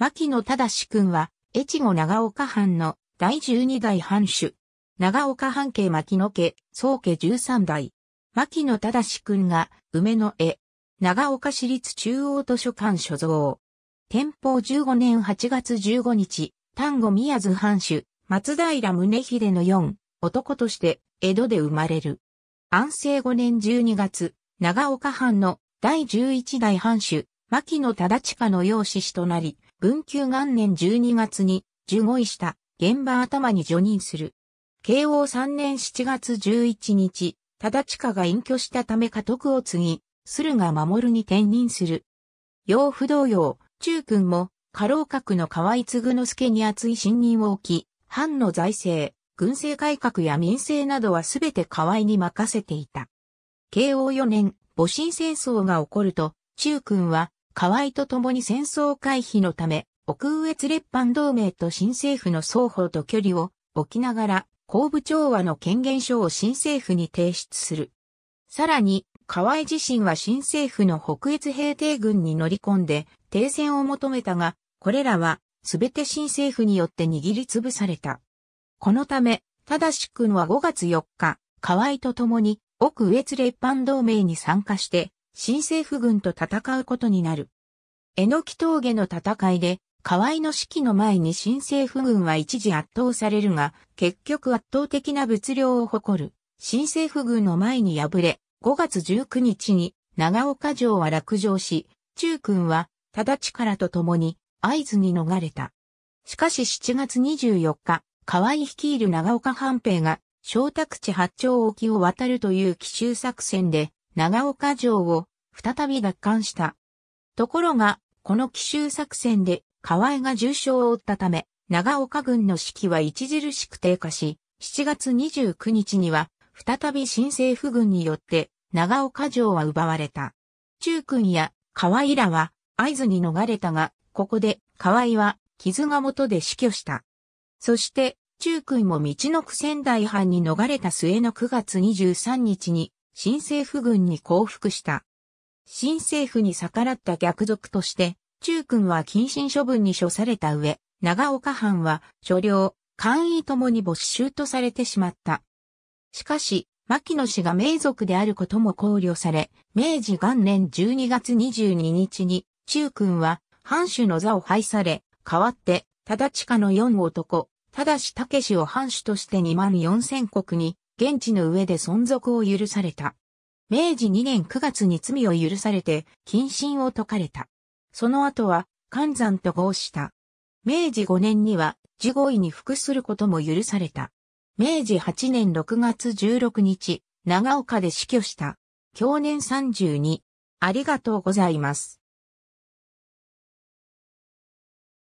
牧野忠君は、越後長岡藩の第十二代藩主。長岡藩家牧野家、宗家十三代。牧野忠君が、梅の絵。長岡市立中央図書館所蔵。天保15年8月15日、丹後宮津藩主、松平宗秀の四、男として、江戸で生まれる。安政5年12月、長岡藩の第11代藩主、牧野忠親の養子となり、文久元年12月に、受護位した現場頭に除任する。慶応3年7月11日、忠親が隠居したため家督を継ぎ、駿河守に転任する。洋不動揺、中君も、家老閣の河合継之助に厚い信任を置き、藩の財政、軍政改革や民政などはすべて河合に任せていた。慶応4年、戊辰戦争が起こると、中君は、河合と共に戦争回避のため、奥羽越列藩同盟と新政府の双方と距離を置きながら、公部調和の権限書を新政府に提出する。さらに、河合自身は新政府の北越平定軍に乗り込んで停戦を求めたが、これらはすべて新政府によって握りつぶされた。このため、ただし君は5月4日、河合と共に奥越列藩同盟に参加して、新政府軍と戦うことになる。えのき峠の戦いで、河合の指揮の前に新政府軍は一時圧倒されるが、結局圧倒的な物量を誇る新政府軍の前に敗れ、5月19日に長岡城は落城し、中君は直ちからと共に合図に逃れた。しかし7月24日、河合率いる長岡藩兵が、小宅地八丁沖を渡るという奇襲作戦で、長岡城を再び奪還した。ところが、この奇襲作戦で、河合が重傷を負ったため、長岡軍の士気は著しく低下し、7月29日には、再び新政府軍によって、長岡城は奪われた。中君や河合らは、合図に逃れたが、ここで、河合は、傷が元で死去した。そして、中君も道の区仙台藩に逃れた末の9月23日に新政府軍に降伏した。新政府に逆らった逆賊として、中君は謹慎処分に処された上、長岡藩は所領、官位ともに没収とされてしまった。しかし、牧野氏が名族であることも考慮され、明治元年12月22日に、中君は藩主の座を廃され、代わって、忠親の四男、ただし武士を藩主として2万4千国に、現地の上で存続を許された。明治2年9月に罪を許されて、謹慎を解かれた。その後は、寒山と合した。明治5年には、事後位に服することも許された。明治8年6月16日、長岡で死去した。去年32。ありがとうございます。